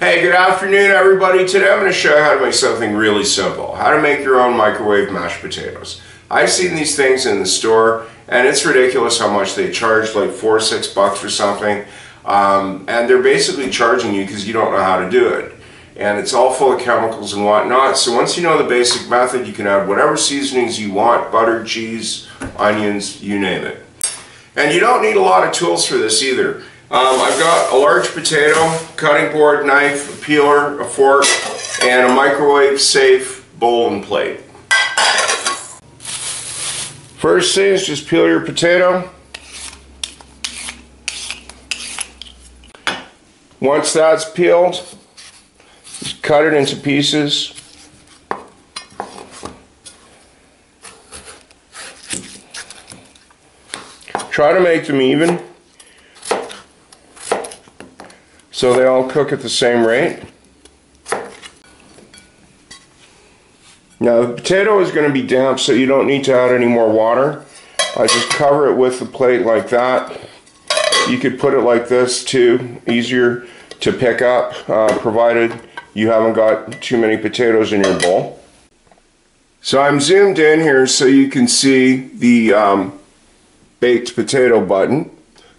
Hey, good afternoon everybody. Today I'm going to show you how to make something really simple. How to make your own microwave mashed potatoes. I've seen these things in the store and it's ridiculous how much they charge, like four or six bucks for something. Um, and they're basically charging you because you don't know how to do it. And it's all full of chemicals and whatnot. So once you know the basic method, you can add whatever seasonings you want, butter, cheese, onions, you name it. And you don't need a lot of tools for this either. Um, I've got a large potato, cutting board, knife, a peeler, a fork, and a microwave safe bowl and plate. First thing is just peel your potato. Once that's peeled, just cut it into pieces. Try to make them even so they all cook at the same rate. Now the potato is going to be damp so you don't need to add any more water. I just cover it with the plate like that. You could put it like this too, easier to pick up uh, provided you haven't got too many potatoes in your bowl. So I'm zoomed in here so you can see the um, baked potato button.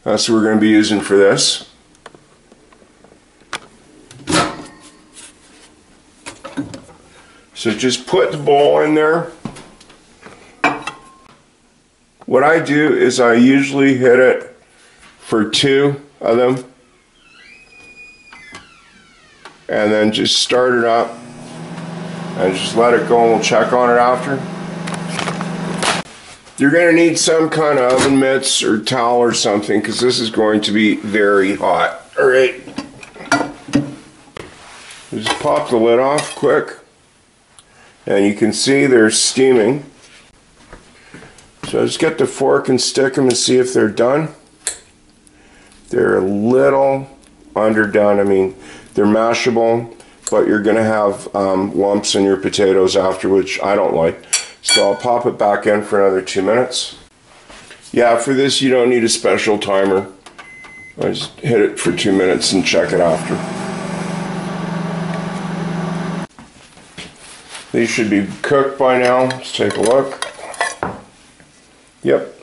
That's what we're going to be using for this. So just put the bowl in there. What I do is I usually hit it for two of them and then just start it up and just let it go and we'll check on it after. You're going to need some kind of oven mitts or towel or something because this is going to be very hot. Alright. Just pop the lid off quick. And you can see they're steaming. So I just get the fork and stick them and see if they're done. They're a little underdone. I mean, they're mashable, but you're going to have um, lumps in your potatoes after, which I don't like. So I'll pop it back in for another two minutes. Yeah, for this you don't need a special timer. I just hit it for two minutes and check it after. These should be cooked by now. Let's take a look. Yep.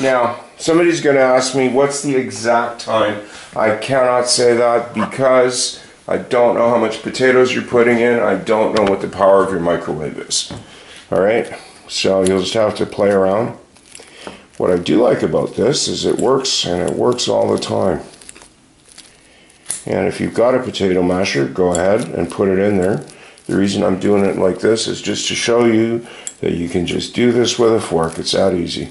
Now, somebody's going to ask me, what's the exact time? I cannot say that because I don't know how much potatoes you're putting in. I don't know what the power of your microwave is. All right, so you'll just have to play around. What I do like about this is it works and it works all the time. And if you've got a potato masher, go ahead and put it in there. The reason I'm doing it like this is just to show you that you can just do this with a fork. It's that easy.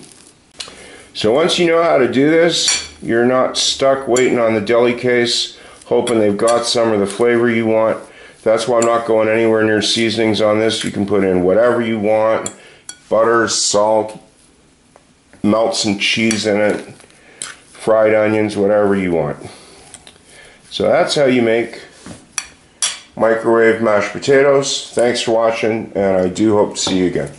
So once you know how to do this, you're not stuck waiting on the deli case, hoping they've got some of the flavor you want. That's why I'm not going anywhere near seasonings on this. You can put in whatever you want. Butter, salt, melt some cheese in it, fried onions, whatever you want. So that's how you make microwave mashed potatoes. Thanks for watching, and I do hope to see you again.